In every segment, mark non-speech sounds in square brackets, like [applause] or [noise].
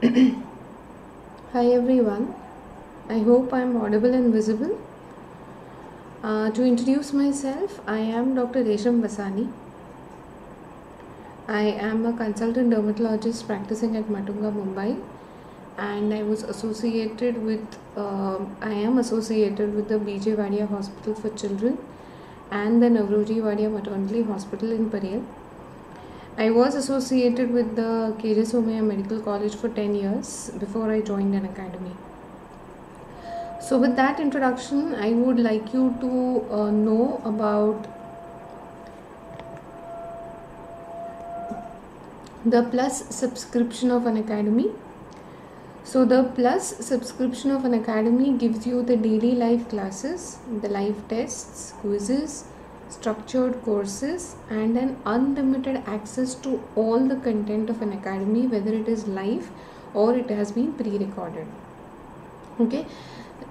[clears throat] Hi everyone, I hope I am audible and visible. Uh, to introduce myself, I am Dr. Resham Vasani. I am a consultant dermatologist practicing at Matunga, Mumbai, and I was associated with, uh, I am associated with the BJ Wadia Hospital for Children and the Navroji Wadia Maternity Hospital in Parel. I was associated with the KJ Somaiya Medical College for 10 years before I joined Unacademy. So, with that introduction, I would like you to uh, know about the plus subscription of Unacademy. So, the plus subscription of Unacademy gives you the daily life classes, the live tests, quizzes, structured courses, and an unlimited access to all the content of Unacademy, whether it is live or it has been pre recorded. Okay,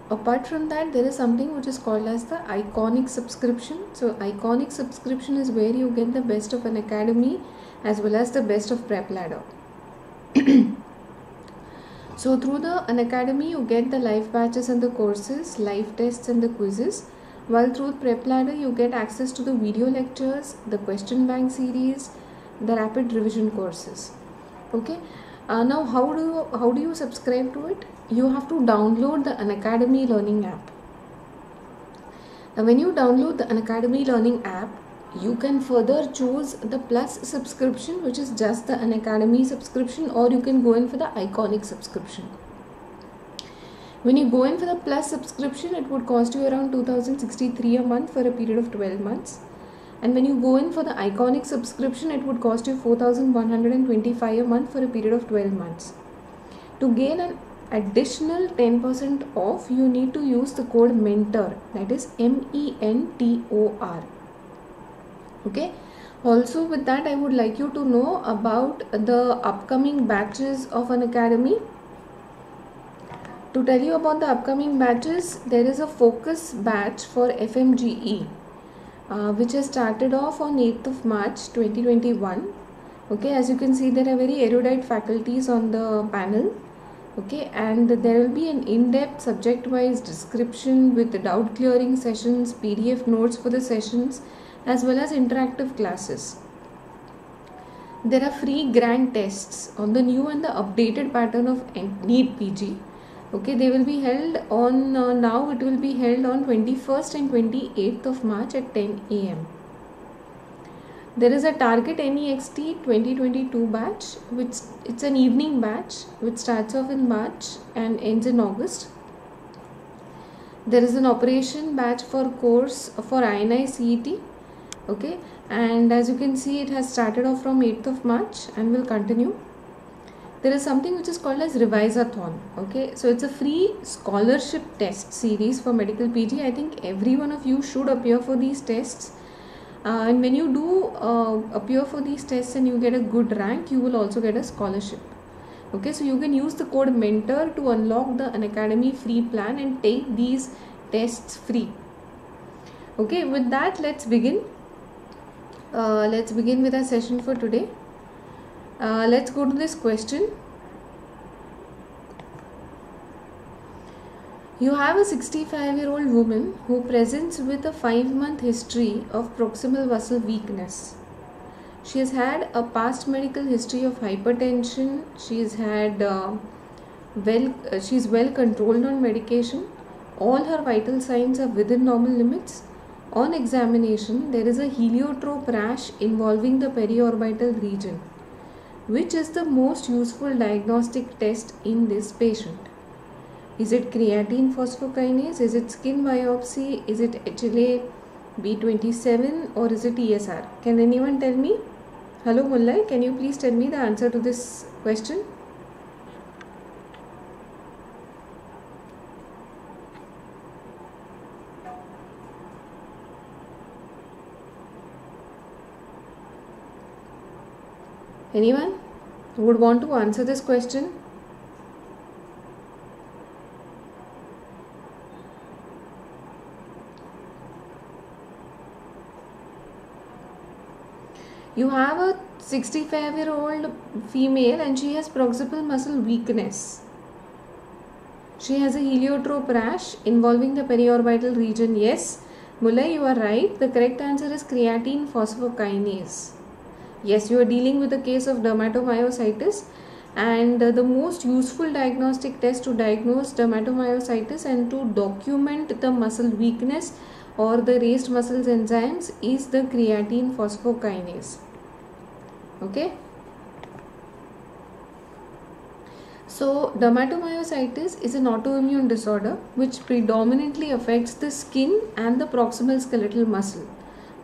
apart from that there is something which is called as the iconic subscription. So iconic subscription is where you get the best of Unacademy as well as the best of PrepLadder. [clears throat] So through the Unacademy you get the live batches and the courses live tests and the quizzes while through PrepLadder you get access to the video lectures the question bank series the rapid revision courses okay uh, now how do you how do you subscribe to it you have to download the Unacademy Learning app. Now, when you download the Unacademy Learning app, you can further choose the Plus subscription, which is just the Unacademy subscription, or you can go in for the Iconic subscription. When you go in for the Plus subscription, it would cost you around 2063 a month for a period of 12 months. And when you go in for the Iconic subscription, it would cost you 4125 a month for a period of 12 months. To gain an additional 10% off you need to use the code mentor that is m e n t o r okay also with that i would like you to know about the upcoming batches of Unacademy to tell you about the upcoming batches there is a focus batch for fmge uh, which has started off on 8th of march 2021 okay as you can see there are very erudite faculties on the panel. Okay and there will be an in-depth subject wise description with the doubt clearing sessions pdf notes for the sessions as well as interactive classes. There are free grand tests on the new and the updated pattern of NEET PG. Okay, they will be held on uh, now. It will be held on 21st and 28th of March at 10 a.m. There is a Target NEXT 2022 batch, which it's an evening batch which starts off in March and ends in August. There is an operation batch for course for INI CET. Okay, and as you can see, it has started off from 8th of March and will continue. There is something which is called as Revisathon. Okay, so it's a free scholarship test series for medical PG. I think every one of you should appear for these tests. Uh, and when you do uh, appear for these tests and you get a good rank you will also get a scholarship okay? So you can use the code mentor to unlock the Unacademy free plan and take these tests free okay? With that let's begin. Uh, let's begin with our session for today uh, let's go to this question You have a 65 year old woman who presents with a 5 month history of proximal muscle weakness. She has had a past medical history of hypertension. She has had uh, well, uh, she is well controlled on medication. All her vital signs are within normal limits. On examination, there is a heliotrope rash involving the periorbital region, which is the most useful diagnostic test in this patient. Is it creatine phosphokinase? Is it skin biopsy? Is it HLA B27 or is it ESR? Can anyone tell me? Hello Mullai, can you please tell me the answer to this question? Anyone would want to answer this question? you have a 65 year old female and she has proximal muscle weakness. She has a heliotrope rash involving the periorbital region. Yes, Mulay, you are right. The correct answer is creatine phosphokinase. Yes, you are dealing with a case of dermatomyositis and uh, the most useful diagnostic test to diagnose dermatomyositis and to document the muscle weakness or the raised muscles enzymes is the creatine phosphokinase okay? So dermatomyositis is an autoimmune disorder which predominantly affects the skin and the proximal skeletal muscle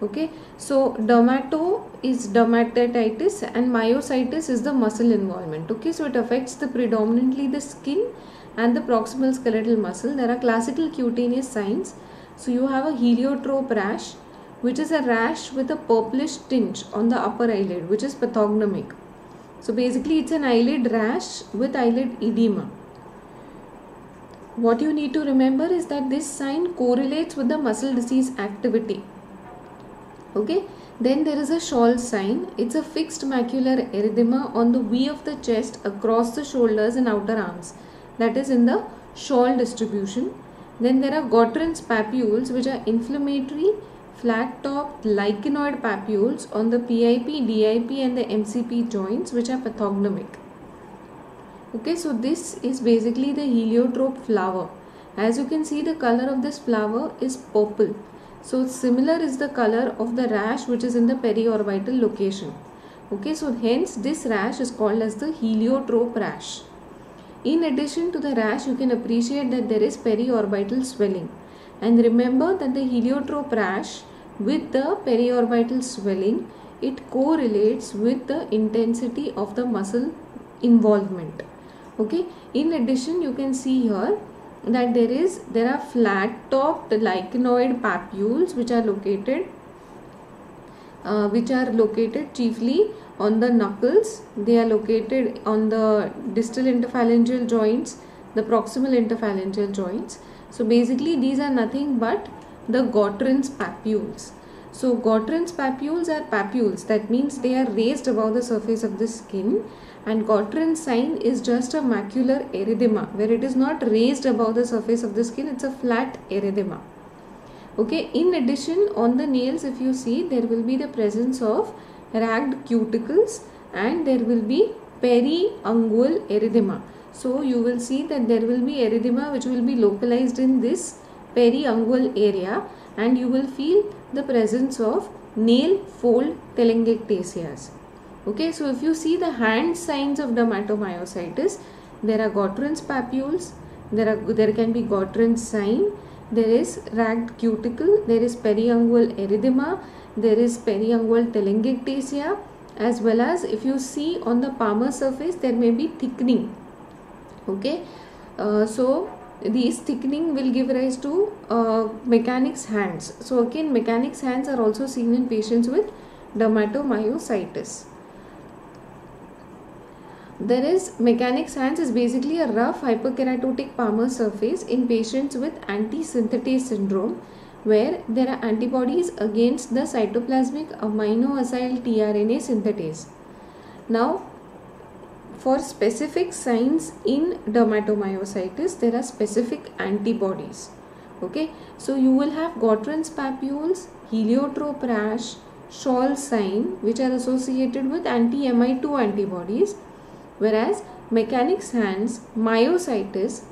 okay? So dermato is dermatitis and myositis is the muscle involvement. Okay? So it affects the predominantly the skin and the proximal skeletal muscle. There are classical cutaneous signs. So you have a heliotrope rash which is a rash with a purplish tinge on the upper eyelid which is pathognomic. So basically it's an eyelid rash with eyelid edema. What you need to remember is that this sign correlates with the muscle disease activity okay then there is a shawl sign it's a fixed macular erythema on the V of the chest across the shoulders and outer arms that is in the shawl distribution then there are Gottron's papules which are inflammatory flat topped lichenoid papules on the PIP, DIP and the MCP joints which are pathognomic. Okay, so this is basically the heliotrope flower. As you can see the color of this flower is purple. So similar is the color of the rash which is in the periorbital location. Okay, so hence this rash is called as the heliotrope rash. In addition to the rash, you can appreciate that there is periorbital swelling. And remember that the heliotrope rash with the periorbital swelling, it correlates with the intensity of the muscle involvement. Okay, in addition, you can see here that there is there are flat topped lichenoid papules which are located uh, which are located chiefly on the knuckles. They are located on the distal interphalangeal joints the proximal interphalangeal joints. So basically these are nothing but the Gottron's papules. So Gottron's papules are papules. That means they are raised above the surface of the skin and Gottron sign is just a macular erythema where it is not raised above the surface of the skin it's a flat erythema. Okay in addition on the nails if you see there will be the presence of ragged cuticles and there will be periungual erythema. So you will see that there will be erythema which will be localized in this periungual area and you will feel the presence of nail fold telangiectasias okay so if you see the hand signs of dermatomyositis there are Gottron's papules there are there can be Gottron's sign there is ragged cuticle there is periungual erythema there is periungual telangiectasia as well as if you see on the palmar surface there may be thickening. Okay uh, so these thickening will give rise to uh, mechanics hands. So again mechanics hands are also seen in patients with dermatomyositis there is mechanic hands is basically a rough hyperkeratotic palmar surface in patients with anti-synthetase syndrome where there are antibodies against the cytoplasmic amino-acyl tRNA synthetase. Now for specific signs in dermatomyositis there are specific antibodies okay so you will have Gottron's papules, heliotrope rash, shawl sign which are associated with anti-MI2 antibodies whereas mechanics hands, myositis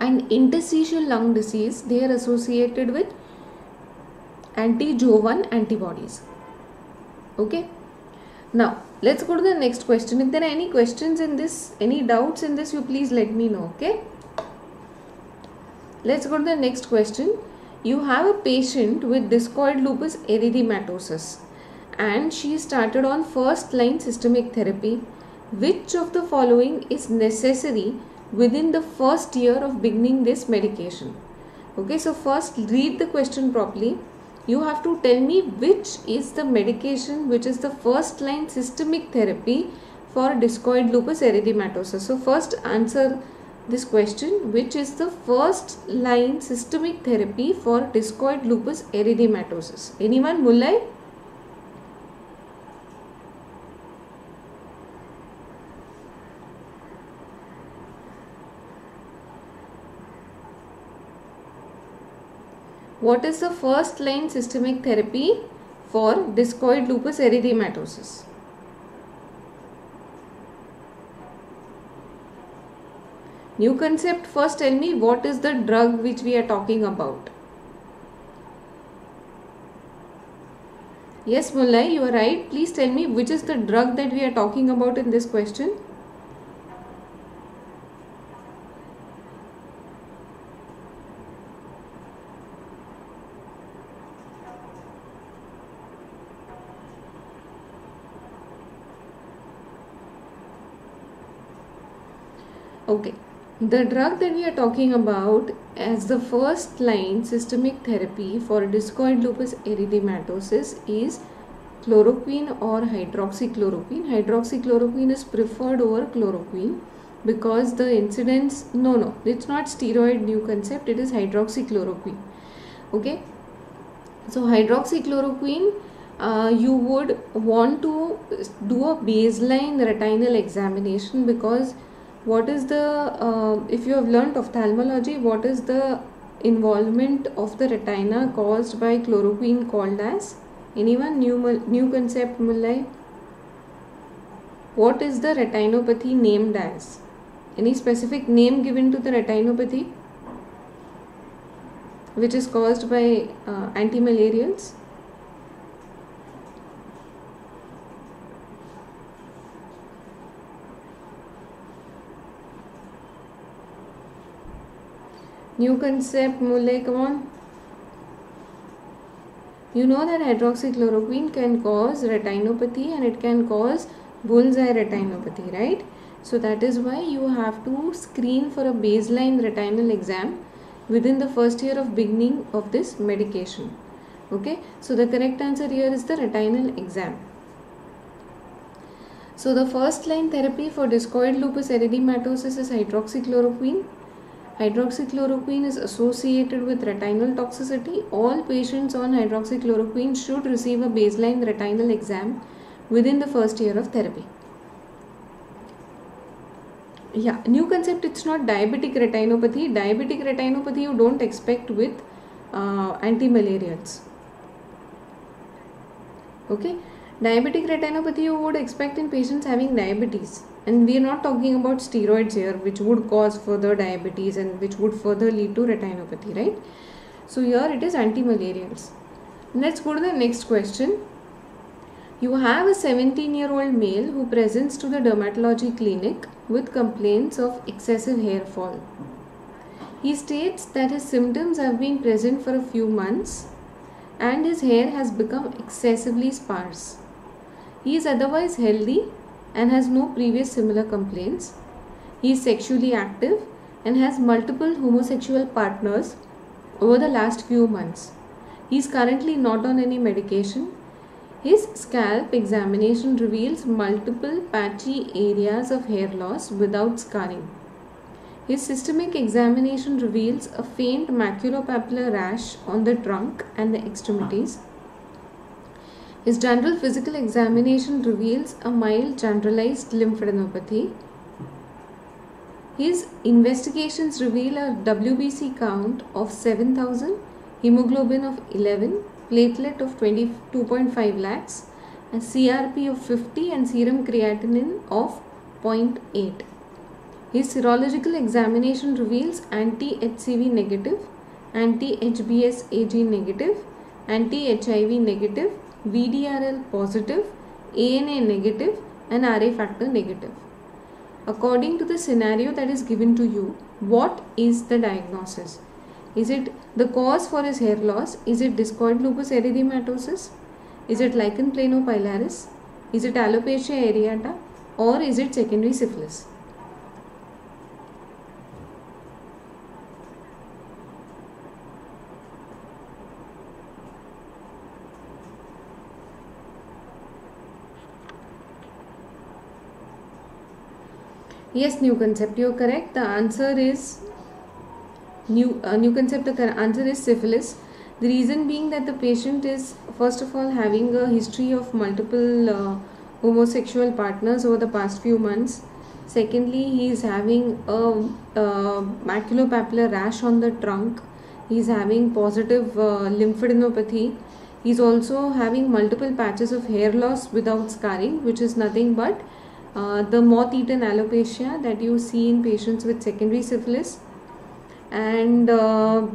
and interstitial lung disease they are associated with anti-Jo1 antibodies. Okay. Now let's go to the next question. If there are any questions in this, any doubts in this, you please let me know. Okay. Let's go to the next question. You have a patient with discoid lupus erythematosus and she started on first line systemic therapy which of the following is necessary within the first year of beginning this medication? Okay, so first read the question properly. You have to tell me which is the medication which is the first line systemic therapy for discoid lupus erythematosus. So first answer this question which is the first line systemic therapy for discoid lupus erythematosus. Anyone Mullai? What is the first line systemic therapy for discoid lupus erythematosus? New concept. First tell me what is the drug which we are talking about? Yes Mulai you are right. Please tell me which is the drug that we are talking about in this question okay. The drug that we are talking about as the first line systemic therapy for discoid lupus erythematosus is chloroquine or hydroxychloroquine. Hydroxychloroquine is preferred over chloroquine because the incidence no no it's not steroid new concept it is hydroxychloroquine. Okay. So hydroxychloroquine uh, you would want to do a baseline retinal examination because what is the uh, if you have learned ophthalmology what is the involvement of the retina caused by chloroquine called as? Anyone? New new concept mullai what is the retinopathy named as? Any specific name given to the retinopathy? Which is caused by uh, antimalarials New concept, Mulay, come on. You know that hydroxychloroquine can cause retinopathy and it can cause bullseye retinopathy, right? So that is why you have to screen for a baseline retinal exam within the first year of beginning of this medication. Okay, so the correct answer here is the retinal exam. So the first line therapy for discoid lupus erythematosus is hydroxychloroquine Hydroxychloroquine is associated with retinal toxicity. All patients on hydroxychloroquine should receive a baseline retinal exam within the first year of therapy. Yeah, new concept it's not diabetic retinopathy. Diabetic retinopathy you don't expect with uh, antimalarials. Okay, diabetic retinopathy you would expect in patients having diabetes and we are not talking about steroids here which would cause further diabetes and which would further lead to retinopathy right? So here it is antimalarials. Let's go to the next question. You have a 17 year old male who presents to the dermatology clinic with complaints of excessive hair fall. He states that his symptoms have been present for a few months and his hair has become excessively sparse. He is otherwise healthy and has no previous similar complaints. He is sexually active and has multiple homosexual partners over the last few months. He is currently not on any medication. His scalp examination reveals multiple patchy areas of hair loss without scarring. His systemic examination reveals a faint maculopapular rash on the trunk and the extremities. His general physical examination reveals a mild generalized lymphadenopathy. His investigations reveal a WBC count of 7000, hemoglobin of 11, platelet of 22.5 lakhs, a CRP of 50 and serum creatinine of 0.8. His serological examination reveals anti-HCV negative, anti-HBs AG negative, anti-HIV negative, VDRL positive, ANA negative and RA factor negative. According to the scenario that is given to you, what is the diagnosis? Is it the cause for his hair loss? Is it discoid lupus erythematosus? Is it lichen planopilaris? Is it alopecia areata? Or is it secondary syphilis? Yes, new concept. You're correct. The answer is new. Uh, new concept. The answer is syphilis. The reason being that the patient is first of all having a history of multiple uh, homosexual partners over the past few months. Secondly, he is having a, a maculopapular rash on the trunk he's having positive uh, lymphadenopathy he's also having multiple patches of hair loss without scarring which is nothing but uh, the moth-eaten alopecia that you see in patients with secondary syphilis. And uh,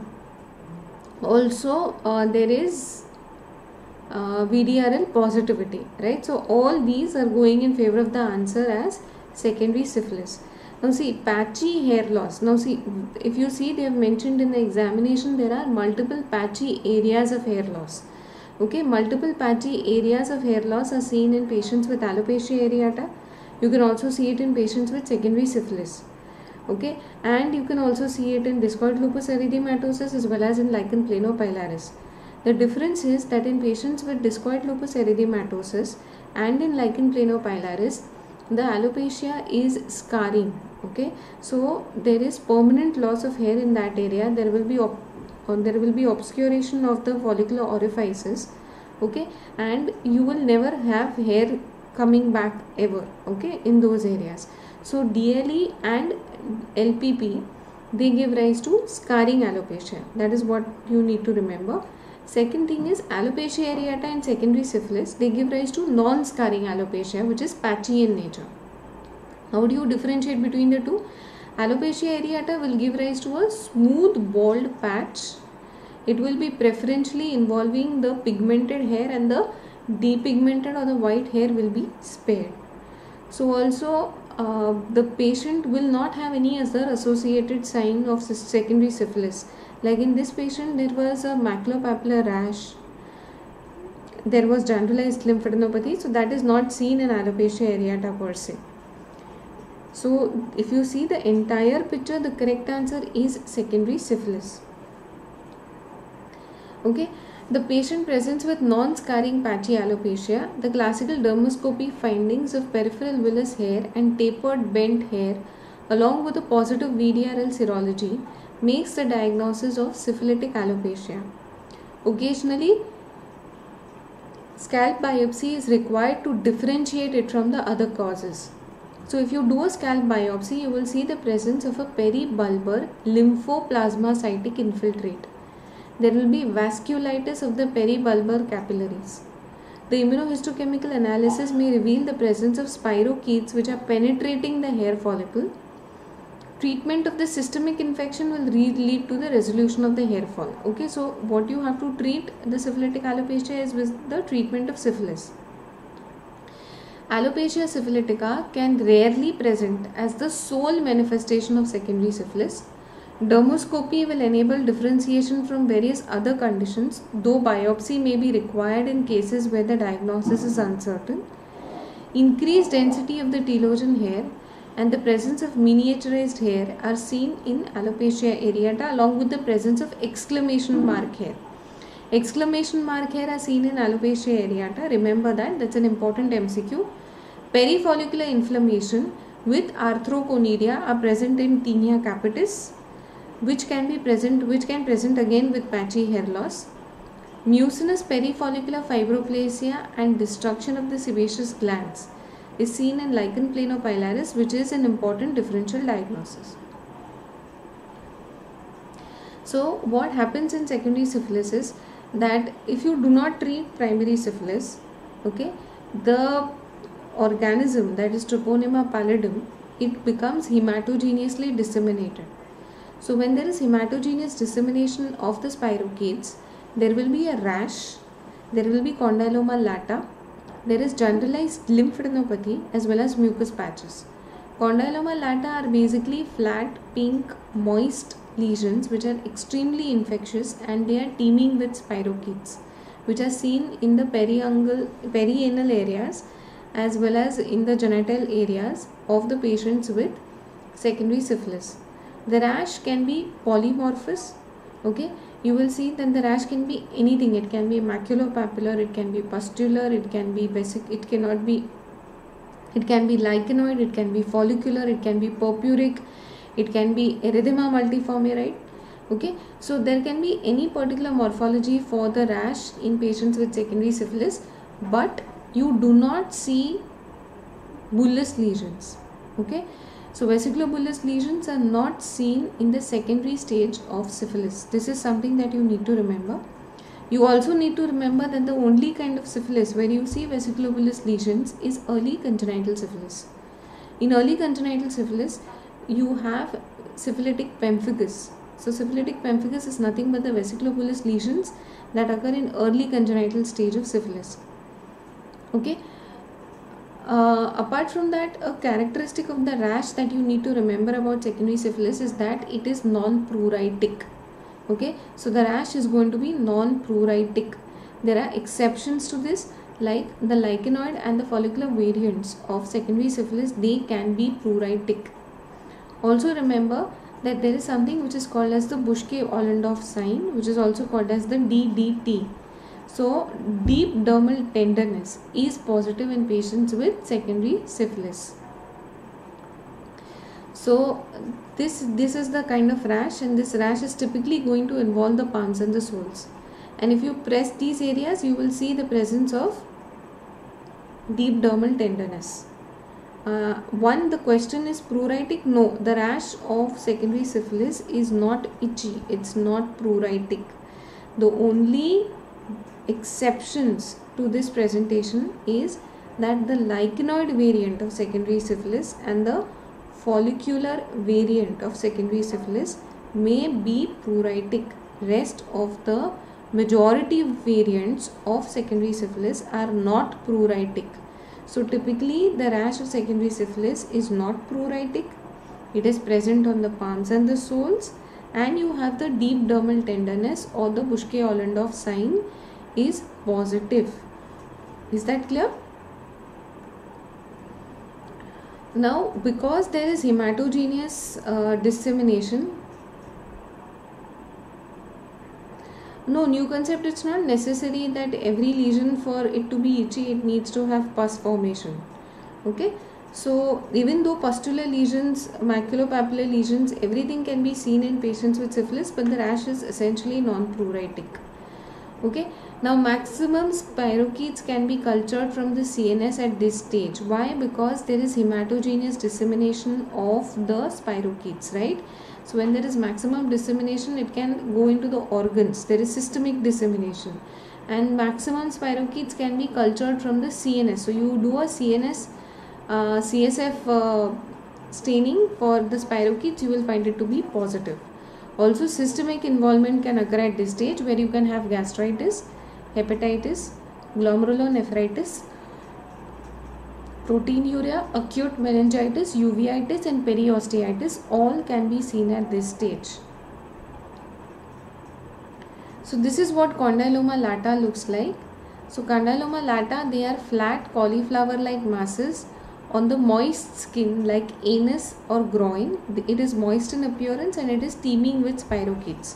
also uh, there is uh, VDRL positivity right? So all these are going in favor of the answer as secondary syphilis. Now see patchy hair loss. Now see if you see they have mentioned in the examination there are multiple patchy areas of hair loss. Okay multiple patchy areas of hair loss are seen in patients with alopecia areata you can also see it in patients with secondary syphilis okay and you can also see it in discoid lupus erythematosus as well as in lichen planopilaris the difference is that in patients with discoid lupus erythematosus and in lichen planopilaris, the alopecia is scarring. Okay, so there is permanent loss of hair in that area. There will be op- uh, there will be obscuration of the follicular orifices. Okay, and you will never have hair coming back ever. Okay, in those areas. So DLE and LPP they give rise to scarring alopecia. That is what you need to remember. Second thing is alopecia areata and secondary syphilis. They give rise to non-scarring alopecia which is patchy in nature. How do you differentiate between the two? Alopecia areata will give rise to a smooth bald patch. It will be preferentially involving the pigmented hair and the depigmented or the white hair will be spared. So also uh, the patient will not have any other associated sign of secondary syphilis. Like in this patient there was a maculopapular rash. There was generalized lymphadenopathy. So that is not seen in alopecia areata per se. So if you see the entire picture the correct answer is secondary syphilis. Okay the patient presents with non-scarring patchy alopecia the classical dermoscopy findings of peripheral vellus hair and tapered bent hair along with a positive VDRL serology makes the diagnosis of syphilitic alopecia. Occasionally, scalp biopsy is required to differentiate it from the other causes. So if you do a scalp biopsy, you will see the presence of a peribulbar lymphoplasmacytic infiltrate. There will be vasculitis of the peribulbar capillaries. The immunohistochemical analysis may reveal the presence of spirochetes which are penetrating the hair follicle. Treatment of the systemic infection will lead to the resolution of the hair fall. Okay so what you have to treat the syphilitic alopecia is with the treatment of syphilis. Alopecia syphilitica can rarely present as the sole manifestation of secondary syphilis dermoscopy will enable differentiation from various other conditions though biopsy may be required in cases where the diagnosis is uncertain increased density of the telogen hair and the presence of miniaturized hair are seen in alopecia areata along with the presence of exclamation mark hair. Exclamation mark hair are seen in alopecia areata. Remember that, that's an important MCQ. Perifollicular inflammation with arthroconidia are present in tinea capitis which can be present which can present again with patchy hair loss mucinous perifollicular fibroplasia and destruction of the sebaceous glands is seen in lichen planopilaris which is an important differential diagnosis. So what happens in secondary syphilis is that if you do not treat primary syphilis, okay, the organism that is Treponema pallidum, it becomes hematogenously disseminated. So when there is hematogenous dissemination of the spirochetes, there will be a rash, there will be condyloma lata, there is generalized lymphadenopathy as well as mucus patches. Condyloma lata are basically flat, pink, moist lesions which are extremely infectious and they are teeming with spirochetes which are seen in the perianal, perianal areas as well as in the genital areas of the patients with secondary syphilis. The rash can be polymorphous okay you will see that the rash can be anything it can be maculopapular it can be pustular it can be basic it cannot be it can be lichenoid it can be follicular it can be purpuric it can be erythema multiforme right okay so there can be any particular morphology for the rash in patients with secondary syphilis but you do not see bullous lesions okay So vesiculobullous lesions are not seen in the secondary stage of syphilis. This is something that you need to remember. You also need to remember that the only kind of syphilis where you see vesiculobullous lesions is early congenital syphilis. In early congenital syphilis, you have syphilitic pemphigus. So syphilitic pemphigus is nothing but the vesiculobullous lesions that occur in early congenital stage of syphilis. Okay. Uh, apart from that, a characteristic of the rash that you need to remember about secondary syphilis is that it is non-pruritic. Okay? So the rash is going to be non-pruritic. There are exceptions to this like the lichenoid and the follicular variants of secondary syphilis they can be pruritic. Also remember that there is something which is called as the Buschke-Ollendorff sign which is also called as the DDT so deep dermal tenderness is positive in patients with secondary syphilis. So this this is the kind of rash and this rash is typically going to involve the palms and the soles. And if you press these areas you will see the presence of deep dermal tenderness. Uh, one the question is pruritic? No the rash of secondary syphilis is not itchy. It's not pruritic. The only exceptions to this presentation is that the lichenoid variant of secondary syphilis and the follicular variant of secondary syphilis may be pruritic. Rest of the majority variants of secondary syphilis are not pruritic. So typically the rash of secondary syphilis is not pruritic. It is present on the palms and the soles and you have the deep dermal tenderness or the Buschke-Ollendorff sign is positive. Is that clear? Now, because there is hematogenous uh, dissemination, no new concept it's not necessary that every lesion for it to be itchy it needs to have pus formation okay so even though pustular lesions maculopapular lesions everything can be seen in patients with syphilis but the rash is essentially non-pruritic okay now maximum spirochetes can be cultured from the CNS at this stage. Why? Because there is hematogenous dissemination of the spirochetes, right? So when there is maximum dissemination, it can go into the organs. There is systemic dissemination. And maximum spirochetes can be cultured from the CNS. So you do a CNS, uh, CSF uh, staining for the spirochetes, you will find it to be positive. Also systemic involvement can occur at this stage where you can have gastritis, hepatitis, glomerulonephritis, proteinuria, acute meningitis, uveitis and periosteitis all can be seen at this stage. So this is what condyloma lata looks like. So condyloma lata they are flat cauliflower like masses on the moist skin like anus or groin. It is moist in appearance and it is teeming with spirochetes.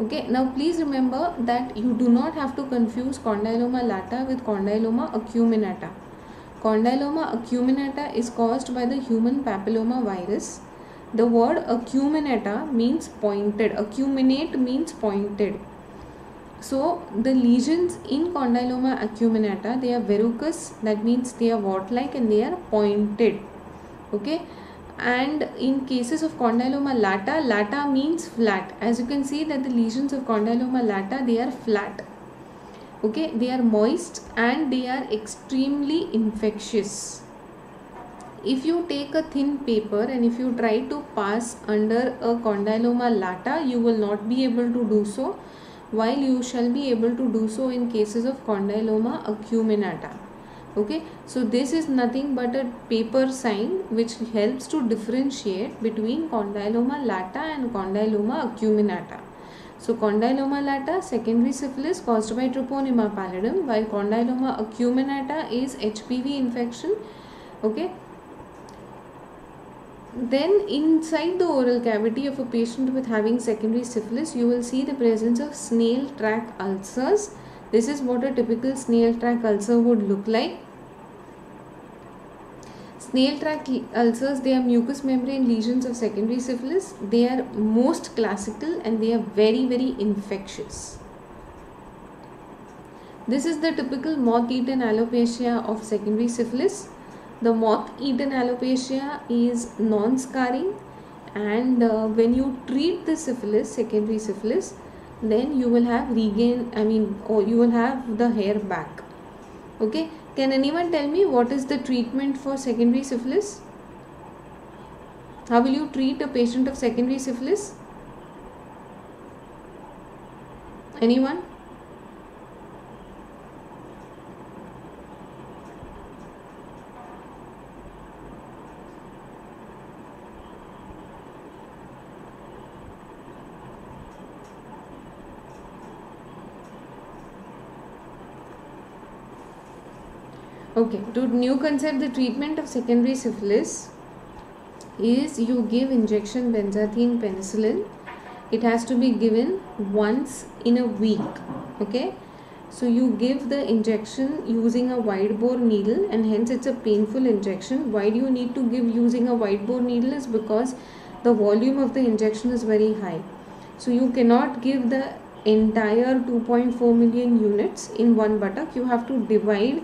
Okay now please remember that you do not have to confuse condyloma lata with condyloma acuminata. Condyloma acuminata is caused by the human papilloma virus. The word acuminata means pointed. Acuminate means pointed so the lesions in condyloma acuminata they are verrucous that means they are wart like and they are pointed. Okay? And in cases of condyloma lata lata means flat. As you can see that the lesions of condyloma lata they are flat. Okay? They are moist and they are extremely infectious. If you take a thin paper and if you try to pass under a condyloma lata you will not be able to do so while you shall be able to do so in cases of condyloma acuminata. Okay? So this is nothing but a paper sign which helps to differentiate between condyloma lata and condyloma acuminata. So condyloma lata secondary syphilis caused by treponema pallidum while condyloma acuminata is hpv infection. Okay then inside the oral cavity of a patient with having secondary syphilis you will see the presence of snail track ulcers this is what a typical snail track ulcer would look like. Snail track ulcers, they are mucous membrane lesions of secondary syphilis. They are most classical and they are very, very infectious. This is the typical moth-eaten alopecia of secondary syphilis. The moth-eaten alopecia is non-scarring and uh, when you treat the syphilis, secondary syphilis, then you will have regain, I mean, or you will have the hair back. Okay, can anyone tell me what is the treatment for secondary syphilis? How will you treat a patient of secondary syphilis? Anyone? Okay, to new concept, the treatment of secondary syphilis is you give injection benzathine penicillin. It has to be given once in a week. Okay, so you give the injection using a wide bore needle, and hence it's a painful injection. Why do you need to give using a wide bore needle? Is because the volume of the injection is very high. So you cannot give the entire 2.4 million units in one buttock. You have to divide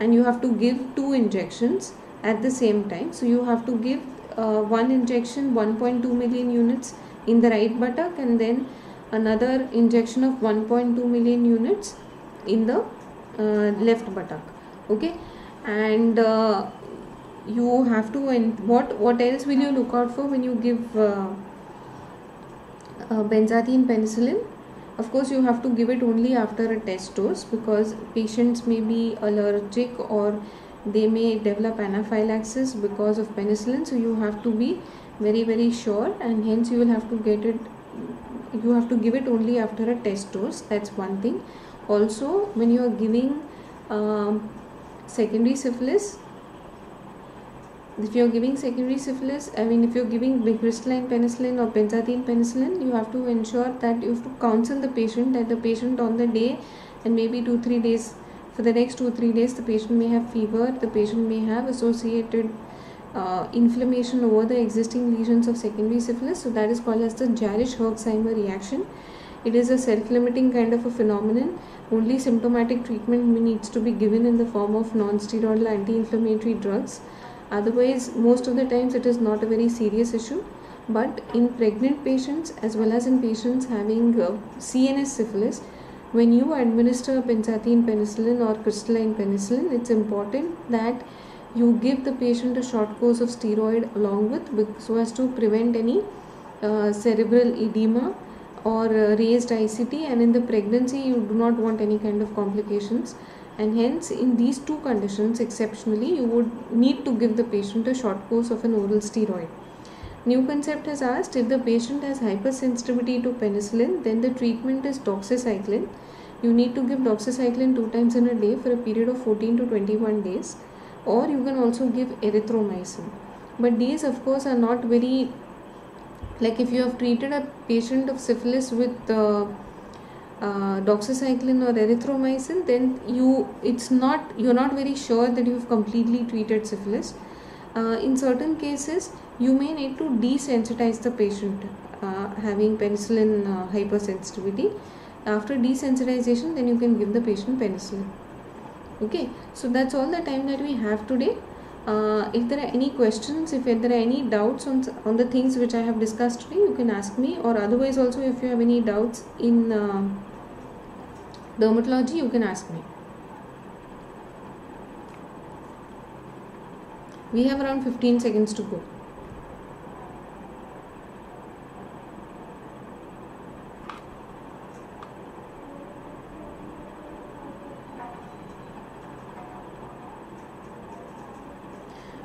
and you have to give two injections at the same time. So you have to give uh, one injection 1.2 million units in the right buttock and then another injection of 1.2 million units in the uh, left buttock. Okay? And uh, you have to and what what else will you look out for when you give uh, uh, benzathine penicillin of course you have to give it only after a test dose because patients may be allergic or they may develop anaphylaxis because of penicillin. So you have to be very very sure and hence you will have to get it you have to give it only after a test dose. That's one thing. Also when you are giving um, secondary syphilis if you're giving secondary syphilis i mean if you're giving big crystalline penicillin or benzathine penicillin you have to ensure that you have to counsel the patient that the patient on the day and maybe two three days for the next two three days the patient may have fever the patient may have associated uh, inflammation over the existing lesions of secondary syphilis. So that is called as the Jarisch-Herxheimer reaction. It is a self-limiting kind of a phenomenon. Only symptomatic treatment needs to be given in the form of non-steroidal anti-inflammatory drugs otherwise most of the times it is not a very serious issue. But in pregnant patients as well as in patients having uh, CNS syphilis when you administer benzathine penicillin or crystalline penicillin it's important that you give the patient a short course of steroid along with so as to prevent any uh, cerebral edema or uh, raised ICT and in the pregnancy you do not want any kind of complications and hence in these two conditions exceptionally you would need to give the patient a short course of an oral steroid. New concept has asked if the patient has hypersensitivity to penicillin then the treatment is doxycycline. You need to give doxycycline two times in a day for a period of 14 to 21 days or you can also give erythromycin. But these of course are not very like if you have treated a patient of syphilis with uh, uh, doxycycline or erythromycin then you it's not you're not very sure that you've completely treated syphilis. Uh, in certain cases you may need to desensitize the patient uh, having penicillin uh, hypersensitivity. After desensitization then you can give the patient penicillin. Okay? So that's all the time that we have today. Uh, if there are any questions if there are any doubts on, on the things which I have discussed today you can ask me. Or otherwise also if you have any doubts in dermatology you can ask me. We have around 15 seconds to go.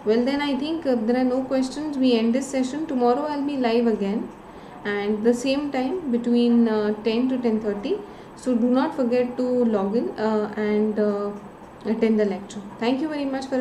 Well then i think uh, there are no questions. We end this session. Tomorrow i'll be live again. And the same time between uh, 10 to 10:30 so do not forget to log in uh, and uh, attend the lecture. Thank you very much for